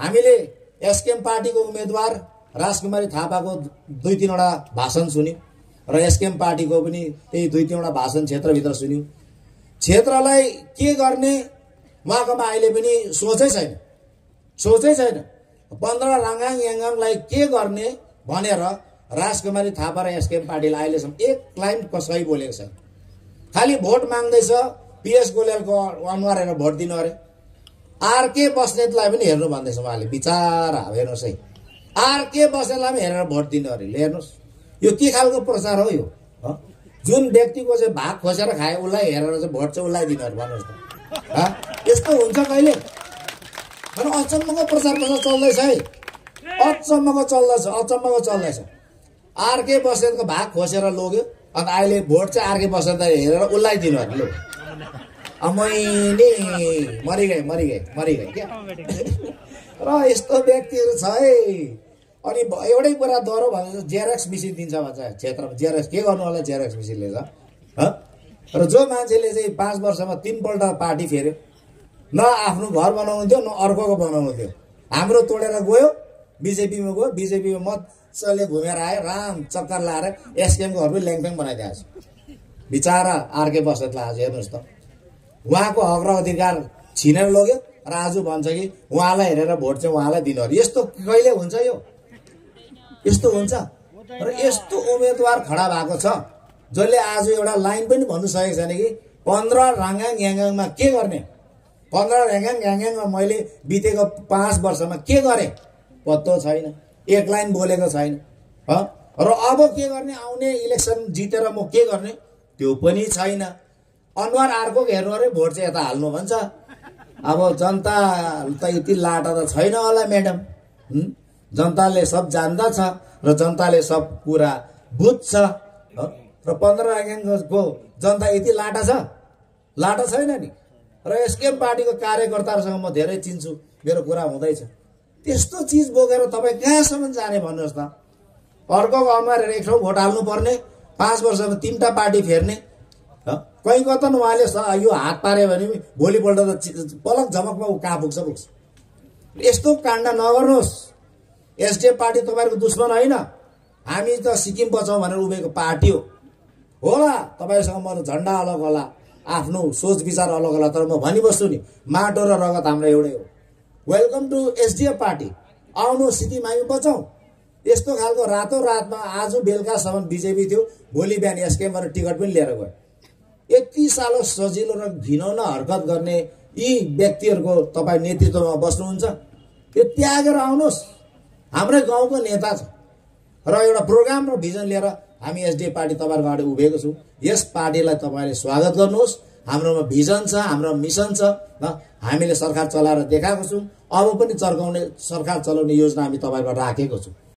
हामीले एसकेएम पार्टीको उम्मेदवार राजकुमारी थापाको दुई तिनवटा भाषण सुन्यौँ र एसकेएम पार्टीको पनि त्यही दुई तिनवटा भाषण क्षेत्रभित्र सुन्यौँ। क्षेत्रलाई के गर्ने उहाँकोमा अहिले पनि सोचै छैन। सोचै छैन। पन्ध्र राङ्गाङ याङ्गाङलाई के गर्ने भनेर राजकुमारी थापा र एसकेएम पार्टीलाई अहिलेसम्म एक लाइन कसै बोलेको छैन। खालि भोट माग्दैछ पिएस गोलेलको अनुहार हेरेर भोट दिनु अरे। आरके बस्नेतलाई पनि हेर्नु भन्दैछ उहाँले अब हेर्नुहोस् है। आरके बस्नेतलाई पनि हेरेर भोट दिनु अरे हेर्नुहोस्। यो के खालको प्रचार हो यो? जुन व्यक्तिको चाहिँ भाग खोसेर खायो उसलाई हेरेर चाहिँ भोट चाहिँ उसलाई दिनु अरे भन्नुहोस् त? यस्तो हुन्छ कहिले? अनि अचम्मको प्रचार प्रसार चल्दैछ है। अचम्मको चल्दैछ अचम्मको चल्दैछ। आरके बस्नेतको भाग खोसेर लग्यो अन्त अहिले भोट चाहिँ आरके बस्नेत हेरेर उसलाई दिनु अरे मैले मरिगएँ मरिगएँ मरिगएँ क्या र यस्तो व्यक्तिहरू छ है अनि एउटै कुरा डह्रो भने जेरक्स मिसिन दिन्छ भन्छ क्षेत्रमा जेरक्स के गर्नु होला जेरक्स मिसिनले त? र जो मान्छेले चाहिँ पाँच वर्षमा तिनपल्ट पार्टी फेऱ्यो न आफ्नो घर बनाउनु थियो न अर्कोको बनाउनु थियो हाम्रो तोडेर गयो बिजेपीमा गयो बिजेपीमा मजाले घुमेर आयो राम चक्कर लाएर एसकेएमको घर पनि ल्याङफ्याङ बनाइदिएको छ बिचारा आर्के बसतलाई आज हेर्नुहोस् त उहाँको हक र अधिकार छिनेर लग्यो। र आज भन्छ कि उहाँलाई हेरेर भोट चाहिँ उहाँलाई दिनु अरे। यस्तो कहिले हुन्छ यो? यस्तो हुन्छ? र यस्तो उम्मेदवार खडा भएको छ जसले आज एउटा लाइन पनि भन्नु सकेको छैन कि पन्ध्र राङ्गाङ याङ्गाङमा के गर्ने? पन्ध्र ऱ्याङ्गाङ याङ्गाङमा मैले बितेको पाँच वर्षमा के गरेँ? पत्तो छैन एक लाइन बोलेको छैन? र अब के गर्ने? आउने इलेक्सन जितेर म के गर्ने? त्यो पनि छैन। अनुहार अर्को हेर्नु अरे भोट चाहिँ यता हाल्नु भन्छ। अब जनता त यति लाटा त छैन होला म्याडम? जनताले सब जान्दछ र जनताले सब कुरा बुझ्छ? र पन्ध्र राङ्गाङको जनता यति लाटा छ? लाटा छैन नि। र एसकेएम पार्टीको कार्यकर्ताहरूसँग म धेरै चिन्छु। मेरो कुरा हुँदैछ। त्यस्तो चिज बोकेर तपाईँ कहाँसम्म जाने भन्नुहोस् त? अर्कोको अनुहार एक ठाउँ भोट हाल्नु पर्ने पाँच वर्षमा तिनवटा पार्टी फेर्ने? कहीँ कतन उहाँले यो हात पार्यो भने भोलिपल्ट त पलक झमकमा ऊ कहाँ पुग्छ पुग्छ। यस्तो काण्ड नगर्नुहोस्। एसडिएफ पार्टी तपाईँहरूको दुश्मन होइन। हामी त सिक्किम बचाउँ भनेर उभिएको पार्टी हो। होला तपाईँसँग म झन्डा अलग होला। आफ्नो सोच विचार अलग होला। तर म भनिबस्छु नि माटो र रगत हाम्रो एउटै हो। Welcome to SDF party. आउनु सिक्किम हामी बचाउँ यस्तो खालको रातो रातमा आज बेलुकासम्म बिजेपी थियो। भोलि बिहान एसकेएमबाट टिकट पनि लिएर गयो। यति साह्रो सजिलो र घिनौना हरकत गर्ने यी व्यक्तिहरूको तपाईँ नेतृत्वमा बस्नुहुन्छ। त्यो त्यागेर आउनुहोस्। हाम्रै गाउँको नेता छ। र एउटा प्रोग्राम र भिजन लिएर हामी एसडिएफ पार्टी तपाईँहरूको अगाडि उभिएको छौँ। यस पार्टीलाई तपाईँले स्वागत गर्नुहोस्। हाम्रोमा भिजन छ हाम्रो मिसन छ ल हामीले सरकार चलाएर देखाएको छौँ। अब पनि चर्काउने सरकार चलाउने योजना हामी तपाईँहरूको राखेको छौँ।